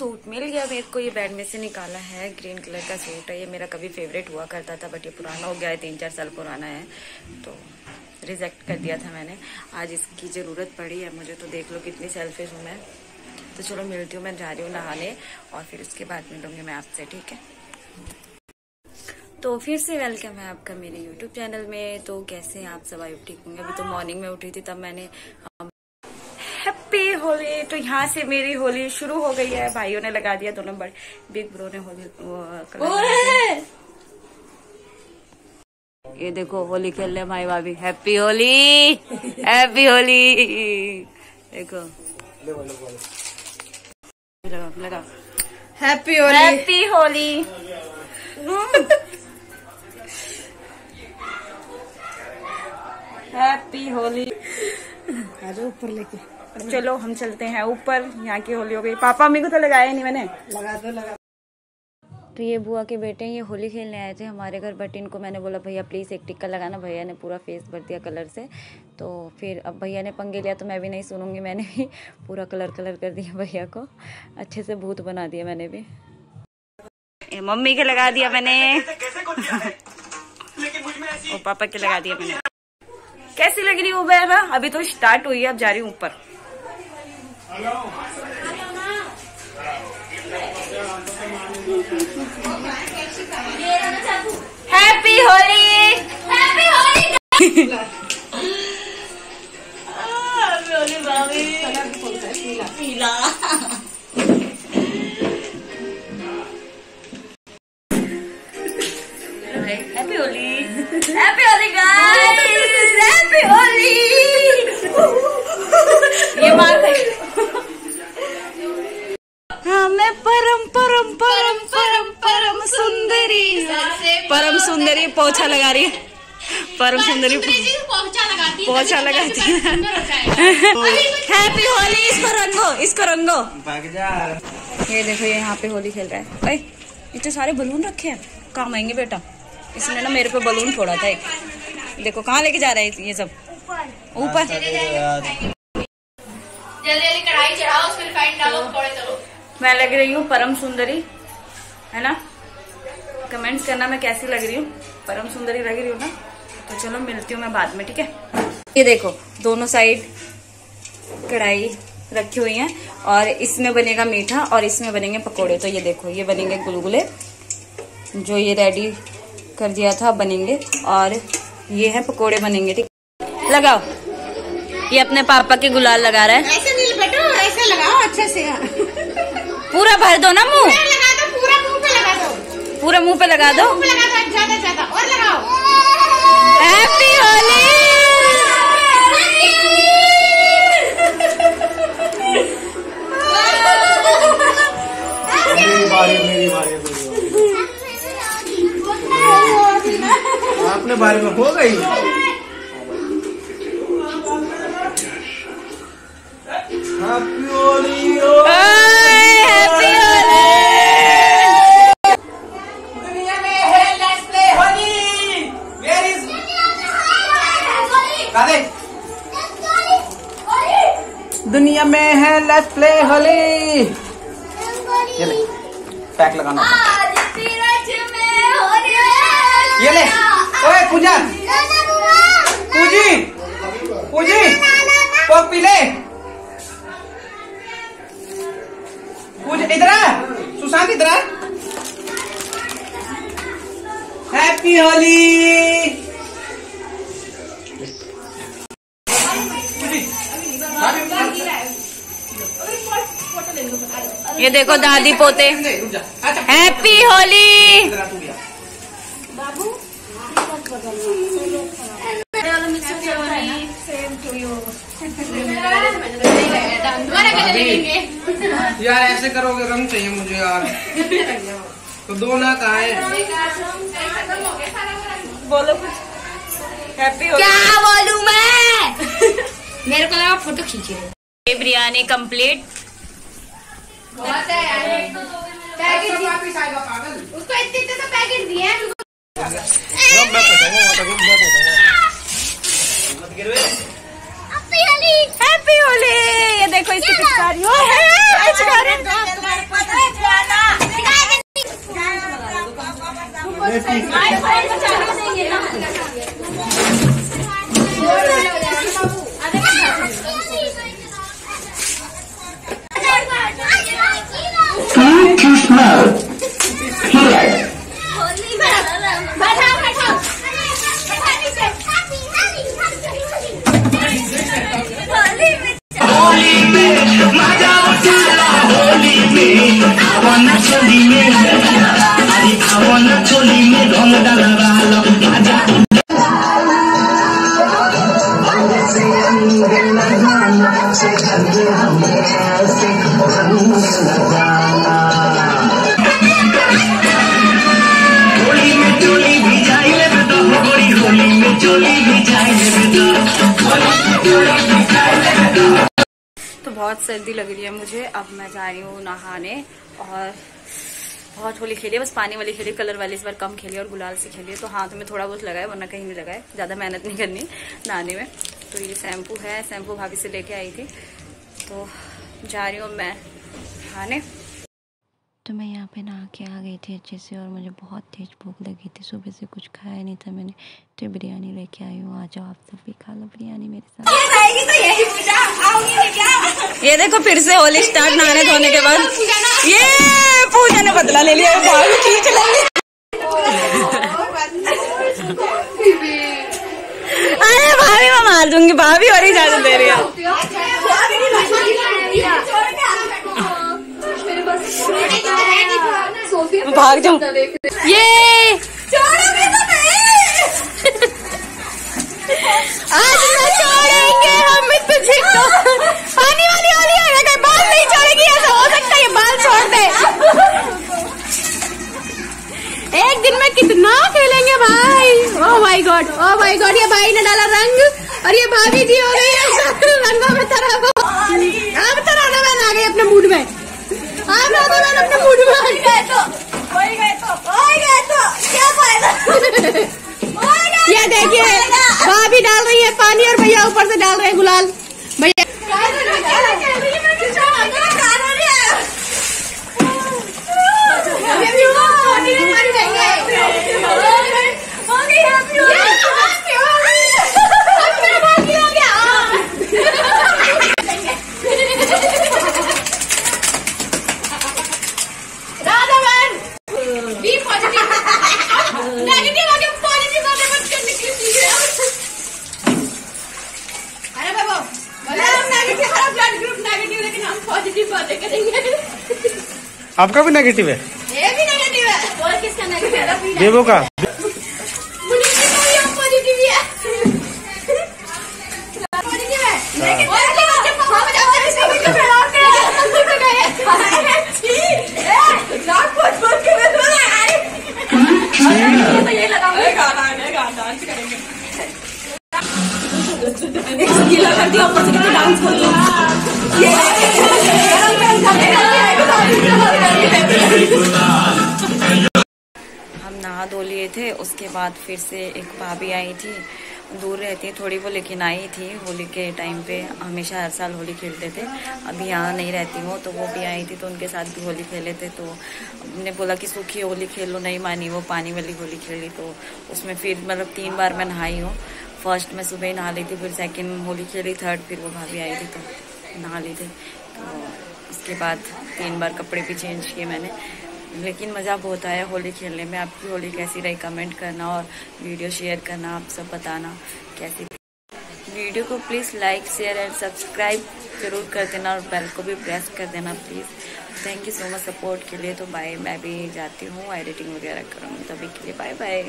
Suit मिल गया। मेरे को ये बेड में से निकाला है। ग्रीन कलर का सूट है। ये मेरा कभी फेवरेट हुआ करता था बट ये पुराना हो गया है। तीन चार साल पुराना है। तो रिजेक्ट कर दिया था मैंने। आज इसकी ज़रूरत पड़ी है। मुझे तो देख लो कितनी सेल्फिश हूँ मैं। तो चलो मिलती हूँ। मैं जा रही हूँ नहाने और फिर उसके बाद मिलूँगी मैं आपसे, ठीक है? तो फिर से वेलकम है आपका मेरे यूट्यूब चैनल में। तो कैसे हैं आप? सब आई ठीक होंगे। अभी तो मॉर्निंग में उठी थी, तब मैंने होली तो यहाँ से मेरी होली शुरू हो गई है। भाइयों ने लगा दिया दोनों बड़े बिग ब्रो ने होली ये देखो होली खेल रहे भाई भाभी। हैप्पी होली! हैप्पी होली! देखो। लगा लगा। Happy Holi. Happy Holi! Happy Holi. ऊपर लेके। चलो हम चलते हैं ऊपर यहाँ की होली हो गई। पापा मम्मी को तो लगाया नहीं मैंने। लगा दो लगा तो ये बुआ के बेटे ये होली खेलने आए थे हमारे घर बट इनको मैंने बोला भैया प्लीज़ एक टिक्का लगाना। भैया ने पूरा फेस भर दिया कलर से। तो फिर अब भैया ने पंगे लिया तो मैं भी नहीं सुनूँगी मैंने भी पूरा कलर कलर कर दिया भैया को। अच्छे से भूत बना दिया मैंने भी। ये मम्मी के लगा दिया मैंने। और पापा के लगा दिया मैंने। कैसी लग रही हूँ मैं अभी तो स्टार्ट हुई है अब जा रही हूँ ऊपर। Happy Holi happy Holi happy हमें परम परम परम परम परम सुंदरी परम सुंदरी पोछा लगा रही है। परम सुंदरी पोछा। लगाती है हैप्पी होली इसको रंगो इसको रंगो। ये देखो ये यहाँ पे होली खेल रहा है। अरे इतने सारे बलून रखे हैं। कहाँ आएँगे बेटा। इसने ना मेरे पे बलून फोड़ा था एक। देखो कहाँ लेके जा रहा है ये सब? ऊपर। जल्दी जल्दी कढ़ाई चढ़ाओ उसमें रिफाइंड डालो पकौड़े तलो मैं लग रही हूँ परम सुंदरी, है ना? कमेंट्स करना मैं कैसी लग रही हूँ? परम सुंदरी लग रही हूँ ना? तो चलो मिलती हूँ मैं बाद में, ठीक है? ये देखो, दोनों साइड कढ़ाई रखी हुई है और इसमें बनेगा मीठा और इसमें बनेंगे पकोड़े। तो ये देखो, ये बनेंगे गुलगुले, जो ये रेडी कर दिया था, बनेंगे और ये है पकोड़े बनेंगे, ठीक लगाओ। ये अपने पापा के गुलाल लगा रहा है। ऐसे नहीं ऐसे लगाओ, अच्छे से। पूरा भर दो ना मुँह। पूरा मुँह पे लगा दो। पूरा मुँह पे लगा दो। मुँह पे लगा दो ज़्यादा ज़्यादा और लगाओ। हैप्पी होली मेरी बारी मेरी बारी मेरी बारी। आपने बारी में हो गई? पैक लगाना ये ले। ओए पूजा पूजी। पूजी। पॉपी ले पूजा इधर आ। सुशांत इधर आ। हैप्पी होली ये देखो दादी पोते। हैप्पी होली लगेंगे यार ऐसे करोगे रंग चाहिए मुझे यार। तो दो ना कहा है बोलो कुछ। हैप्पी क्या बोलूँ मैं? मेरे को लगा फ़ोटो खींचे बिरयानी कंप्लीट बहुत है यार पैकेट वापस आएगा पागल। उसको इतने इतने से पैकेट दिए हैं उनको मैं बताऊँगा मैं बताऊँगा मत गिरवे हैप्पी होली हैप्पी होली ये देखो इसकी पिचकारी। ओ है? अच्छा अरे तुम्हारे पास जाना। चोली में अरे आवन चोली में रंग डलवालो मज़ा तो भी बहुत सर्दी लग रही है मुझे, अब मैं जा रही हूँ नहाने और बहुत होली खेली बस पानी वाली खेली, कलर वाली इस बार कम खेली और गुलाल से खेली तो हाथ में थोड़ा बहुत लगाए वरना कहीं नहीं लगाए ज़्यादा मेहनत नहीं करनी नहाने में। तो ये शैम्पू है, शैम्पू भाभी से लेके आई थी। तो जा रही हूँ मैं नहाने। तो मैं यहाँ पे नहा के आ गई थी अच्छे से और मुझे बहुत तेज भूख लगी थी। सुबह से कुछ खाया नहीं था मैंने। तो बिरयानी लेके आई हूँ। आ जाओ आप सब भी खा लो बिरयानी मेरे साथ। ये देखो फिर से होली स्टार्ट नहाने धोने के बाद। ये पूजा ने बदला ले लिया। भाभी खींच लेंगे अरे भाभी मैं मार दूँगी। भाभी और इजाज़त दे रही है। मैं भाग जाऊँ। ये! आज न छोड़ेंगे हम तुझे को। पानी वाली वाली है अगर बाल नहीं छोड़ेगी ऐसा हो सकता है ये बाल छोड़ दे। एक दिन में कितना खेलेंगे भाई? Oh my God oh my God ये भाई ने डाला रंग और ये भाभी जी हो गई। है रंगों में तरह अब तो राधा आ गई अपने मूड में। तो तो तो क्या फ़ायदा ये देखिए भाभी डाल रही है पानी और भैया ऊपर से डाल रहे हैं गुलाल भैया बी पॉजिटिव नेगेटिव आगे पॉजिटिव आगे मत करने के लिए सीख रहे हो अरे बाबा भले हम नेगेटिव हमारा ब्लड ग्रुप नेगेटिव लेकिन हम पॉजिटिव बातें करेंगे आपका भी नेगेटिव है। ये भी नेगेटिव है। और किसका नेगेटिव है? देवो का। लिए थे, उसके बाद फिर से एक भाभी आई थी, दूर रहती है थोड़ी वो, लेकिन आई थी होली के टाइम पे, हमेशा हर साल होली खेलते थे। अभी यहाँ नहीं रहती हूँ तो वो भी आई थी तो उनके साथ भी होली खेले थे तो हमने बोला कि सूखी होली खेलो, नहीं मानी वो पानी वाली होली खेली तो उसमें फिर मतलब तीन बार मैं नहाई हूँ। फ़र्स्ट मैं सुबह ही नहा ली थी, फिर सेकेंड होली खेली थर्ड फिर वो भाभी आई थी तो नहा ली थी। तो उसके बाद तीन बार कपड़े भी चेंज किए मैंने। लेकिन मज़ा बहुत आया होली खेलने में। आपकी होली कैसी रही? कमेंट करना और वीडियो शेयर करना, आप सब बताना कैसी वीडियो को please like, share and subscribe ज़रूर कर देना और बेल को भी प्रेस कर देना please. Thank you so much support के लिए। तो बाय मैं भी जाती हूँ एडिटिंग वगैरह करूँगी। तभी के लिए बाय बाय